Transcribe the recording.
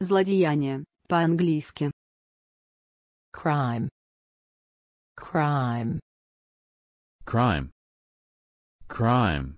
Злодеяние, по-английски. crime crime Crime. Crime.